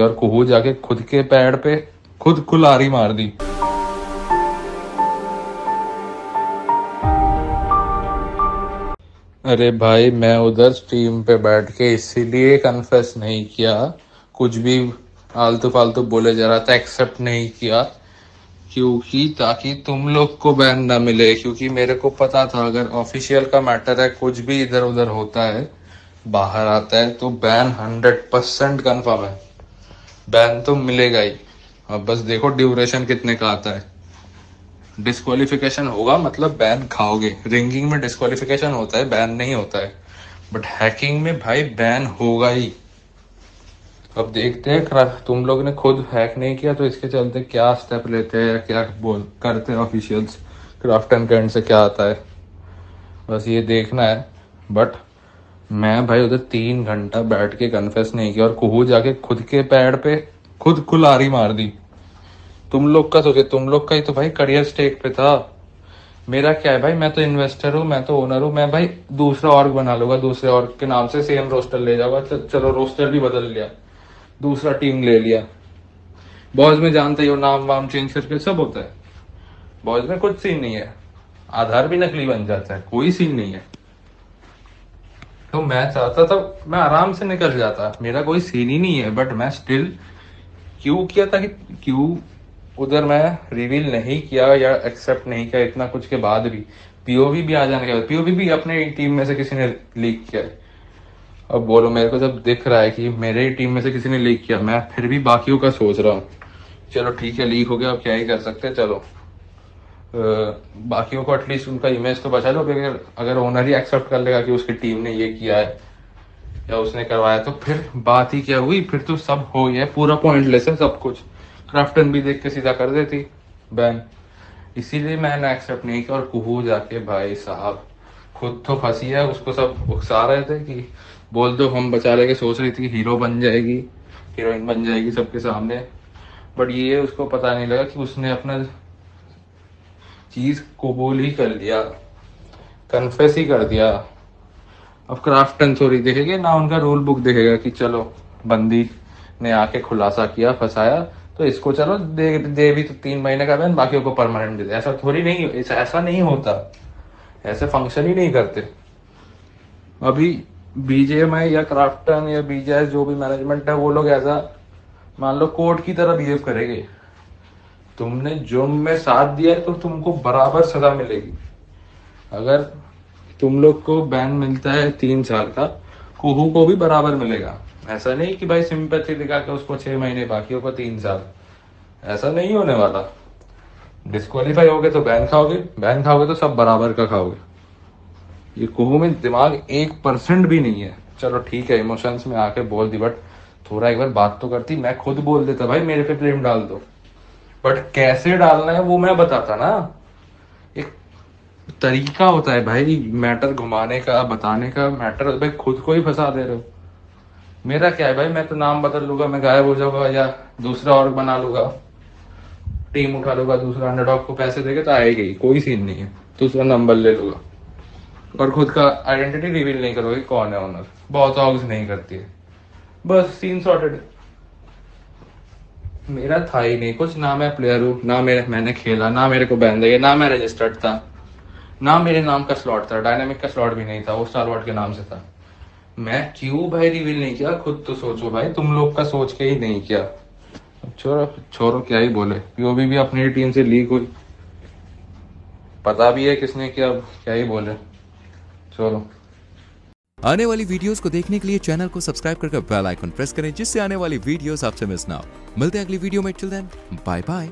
और कुहू जाके खुद के पैड पे खुद कुल्हाड़ी मार दी। अरे भाई, मैं उधर स्ट्रीम पे बैठ के इसीलिए कन्फेस नहीं किया। कुछ भी आलतू फालतू बोले जा रहा था एक्सेप्ट नहीं किया। क्योंकि ताकि तुम लोग को बैन ना मिले, क्योंकि मेरे को पता था, अगर ऑफिशियल का मैटर है, कुछ भी इधर उधर होता है, बाहर आता है तो बैन हंड्रेड परसेंट कन्फर्म है। बैन तो मिलेगा ही। अब बस देखो ड्यूरेशन कितने का आता है। डिस्क्वालिफिकेशन होगा मतलब बैन खाओगे। रिंगिंग में डिस्क्वालिफिकेशन होता है, बैन नहीं होता है। बट हैकिंग में भाई बैन होगा ही। अब देखते हैं तुम लोग ने खुद हैक नहीं किया तो इसके चलते क्या स्टेप लेते हैं क्या बोल करते हैं ऑफिशियल्स क्राफ्ट एंड कैंड से क्या आता है? बस ये देखना है। बट मैं भाई उधर तीन घंटा बैठ के कन्फेस नहीं किया और कुहू जाके खुद के पैड पे खुद कुल्हाड़ी मार दी। तुम लोग का सोचे, तुम लोग का ही तो भाई करियर स्टेक पे था। मेरा क्या है भाई, मैं तो इन्वेस्टर हूँ, मैं तो ओनर हूँ, मैं भाई दूसरा ऑर्ग बना लूँगा, दूसरे ऑर्ग के नाम से सेम रोस्टर ले जाऊँगा। चलो रोस्टर भी बदल लिया, दूसरा टीम ले लिया। बॉयज़ में जानते हो नाम वाम चेंज करके सब होता है। बॉयज़ में कुछ सीन नहीं है। आधार भी नकली बन जाता है, कोई सीन नहीं है। तो मैं चाहता था, मैं आराम से निकल जाता। मेरा कोई सीन ही नहीं है बट मैं स्टिल क्यों किया था कि क्यों उधर मैं रिवील नहीं किया या एक्सेप्ट नहीं किया इतना कुछ के बाद भी? पीओवी भी आ जाने के बाद। पीओवी भी अपने टीम में से किसी ने लीक किया है। अब बोलो, मेरे को जब दिख रहा है कि मेरे ही टीम में से किसी ने लीक किया, मैं फिर भी बाकियों का सोच रहा हूँ। चलो ठीक है लीक हो गया, अब क्या ही कर सकते हैं? चलो। बाकियों को एटलीस्ट उनका इमेज तो बचा लो अगर अगर ओनर ही एक्सेप्ट कर लेगा कि उसकी टीम ने ये किया है, या उसने करवाया तो फिर बात ही क्या हुई? फिर तो सब हो गया, पूरा पॉइंटलेस है सब कुछ। क्राफ्टन भी देख के सीधा कर देती बैन इसीलिए मैंने एक्सेप्ट नहीं किया, और कुहू जाके भाई साहब, खुद तो फंसी है, उसको सब उकसा रहे थे कि बोल दो, हम बचा लेके सोच रही थी हीरो बन जाएगी हीरोइन बन जाएगी सबके सामने। बट ये उसको पता नहीं लगा कि उसने अपना चीज़ कबूल ही कर लिया कन्फेस ही कर दिया। अब क्राफ्टन थोड़ी देखेंगे, ना उनका रूल बुक देखेगा कि चलो, बंदी ने आके खुलासा किया, फंसाया तो इसको चलो, दे दे भी तो तीन महीने का बैन बाकियों को परमानेंट दे ऐसा थोड़ी नहीं, ऐसा नहीं होता। ऐसे फ़ंक्शन ही नहीं करते। अभी बीजेएमआई या क्राफ्टन या बीजेएस जो भी मैनेजमेंट है, वो लोग ऐसा, मान लो कोर्ट की तरह बिहेव करेंगे। तुमने जुर्म में साथ दिया है तो तुमको बराबर सजा मिलेगी। अगर तुम लोग को बैन मिलता है तीन साल का, कुहू को भी बराबर मिलेगा। ऐसा नहीं कि भाई सिंपैथी दिखा के उसको छह महीने बाकियों को तीन साल। ऐसा नहीं होने वाला। डिस्क्वालीफाई होगे तो बैन खाओगे बैन खाओगे तो सब बराबर का खाओगे। ये कुहू में दिमाग एक परसेंट भी नहीं है। चलो ठीक है इमोशंस में आके बोल दी बट थोड़ा एक बार बात तो करती, मैं खुद बोल देता, भाई मेरे पे ब्लेम डाल दो। बट कैसे डालना है वो मैं बताता ना। एक तरीका होता है भाई मैटर घुमाने का बताने का मैटर भाई खुद को ही फंसा दे रहे हो। मेरा क्या है भाई मैं तो नाम बदल लूँगा मैं गायब हो जाऊँगा या दूसरा और बना लूँगा। टीम उठा लूँगा दूसरा अंडरडॉग को पैसे देगा तो आएगी ही, कोई सीन नहीं है। दूसरा नंबर ले लूँगा। और खुद का आइडेंटिटी रिवील नहीं करोगे कौन है ओनर बहुत ऑग्स नहीं करती है। बस सीन सॉर्टेड मेरा था ही नहीं। कुछ ना मैं प्लेयर हूँ, ना मेरे, मैंने खेला, ना मेरे को बैन दिया, ना मैं रजिस्टर्ड था, ना मेरे नाम का स्लॉट था डायनामिक का स्लॉट भी नहीं था, वो स्टार स्टारवॉट के नाम से था। मैं क्यों भाई रिवील नहीं किया? खुद तो सोचो भाई, तुम लोग का सोच के ही नहीं किया। छोरो छोड़ो क्या ही बोले। पीओबी भी अपनी टीम से लीक हुई। पता भी है किसने किया क्या ही बोले। चलो। आने वाली वीडियोस को देखने के लिए चैनल को सब्सक्राइब करके बेल आइकन प्रेस करें, जिससे आने वाली वीडियोस आपसे मिस ना हो। मिलते हैं अगली वीडियो में। Till then bye bye